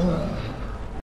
Oh.